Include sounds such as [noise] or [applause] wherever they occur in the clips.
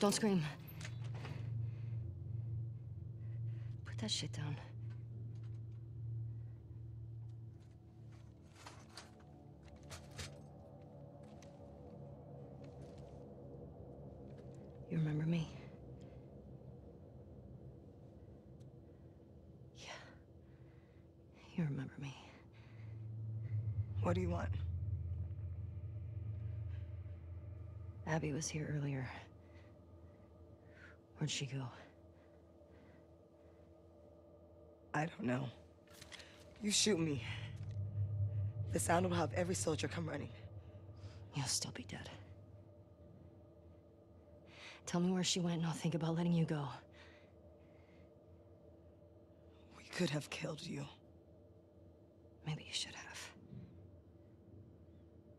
Don't scream. Put that shit down. You remember me? Yeah. You remember me. What do you want? Abby was here earlier. Where'd she go? I don't know. You shoot me. The sound will have every soldier come running. You'll still be dead. Tell me where she went and I'll think about letting you go. We could have killed you. Maybe you should have.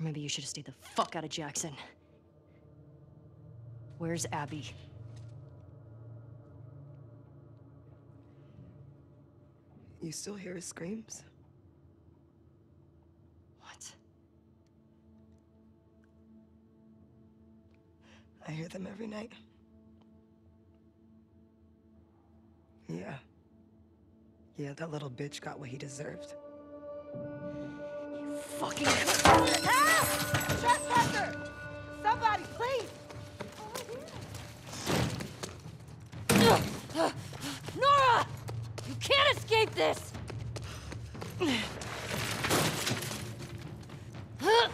Or maybe you should have stayed the fuck out of Jackson. Where's Abby? You still hear his screams? What? I hear them every night. Yeah. Yeah, that little bitch got what he deserved. You fucking. Help! Trespasser! Somebody, please! Nora! You can't escape this! Damn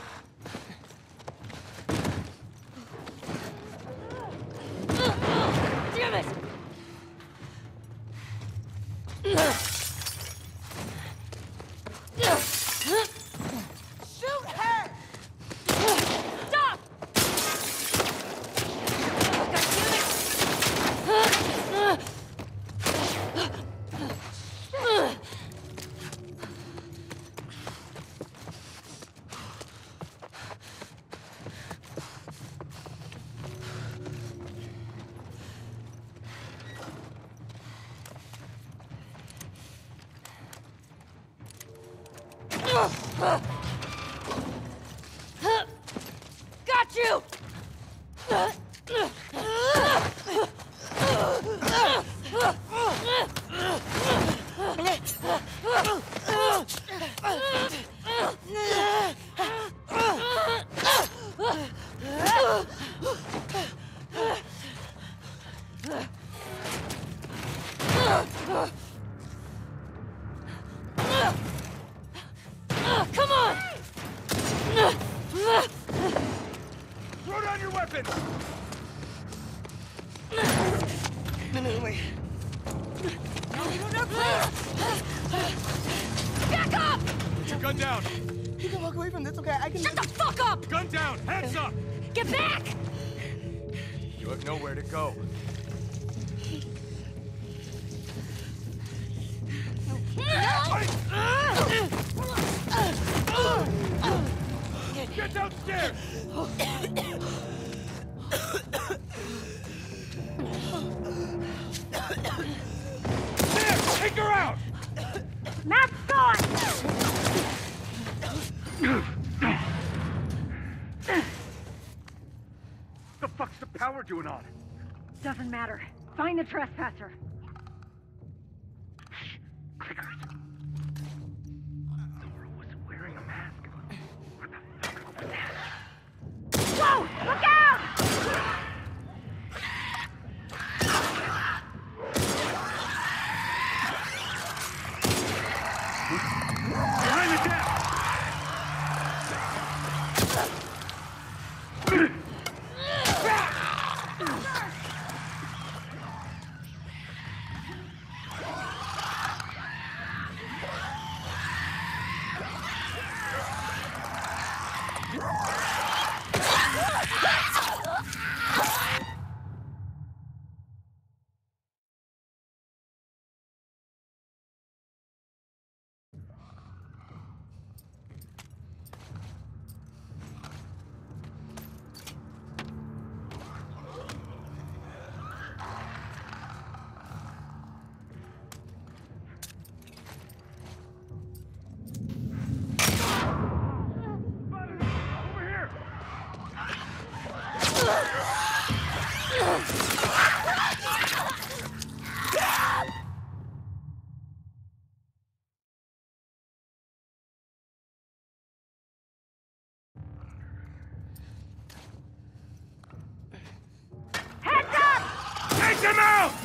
you! Down your weapons! No, no, no, wait. Back up! Put your gun down! You can walk away from this, okay? I can. Shut the fuck up! Gun down! Hands up! Get back! You have nowhere to go. Get downstairs! Doing? Doesn't matter. Find the trespasser. Clickers. Him out!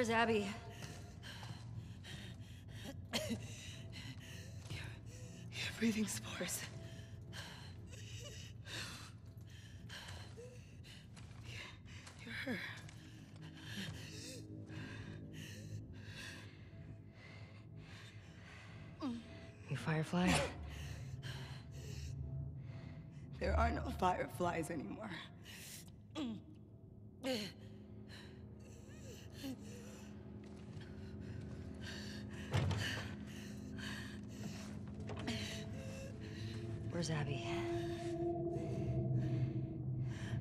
Where's Abby? You're breathing spores. You're her. You Firefly? There are no fireflies anymore. [clears throat] Where's Abby?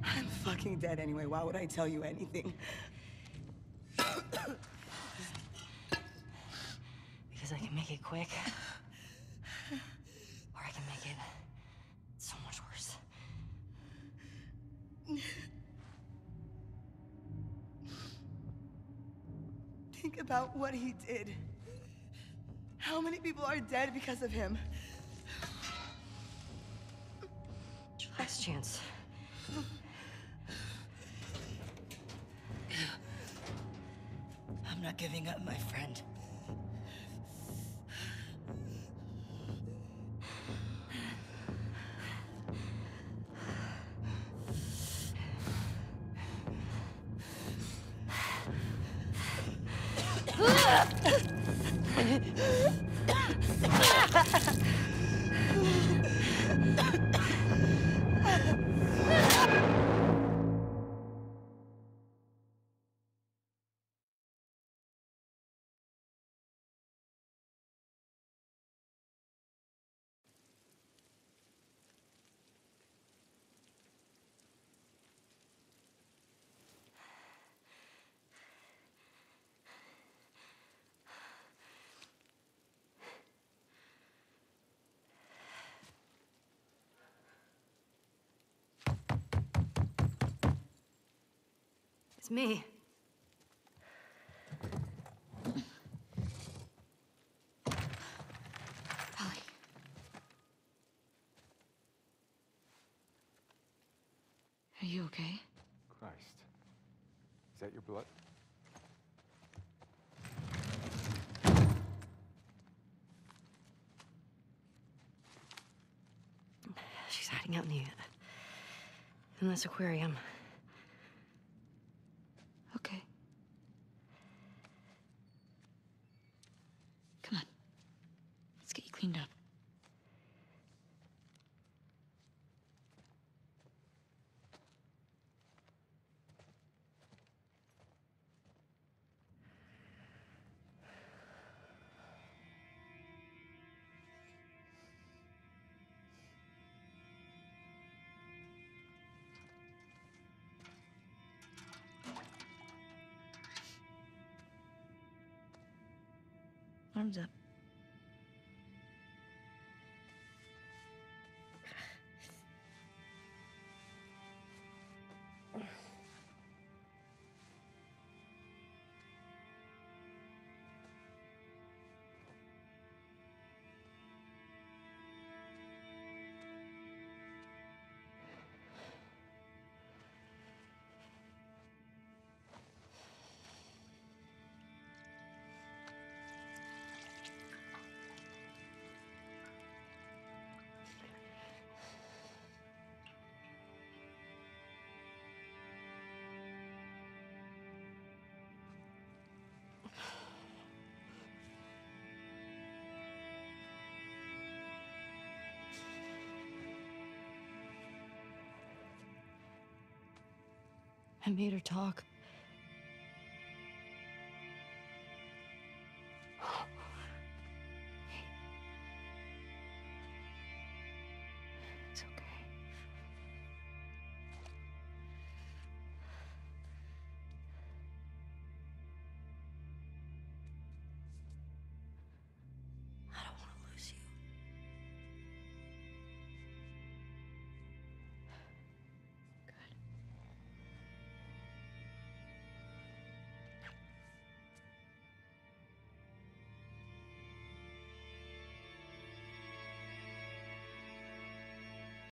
I'm fucking dead anyway. Why would I tell you anything? Because I can make it quick. Or I can make it so much worse. Think about what he did. How many people are dead because of him? last chance. I'm not giving up, my friend. Ha ha ha! It's me. Are you okay? Christ. Is that your blood? She's hiding out in the... in this aquarium. Arms up. I made her talk.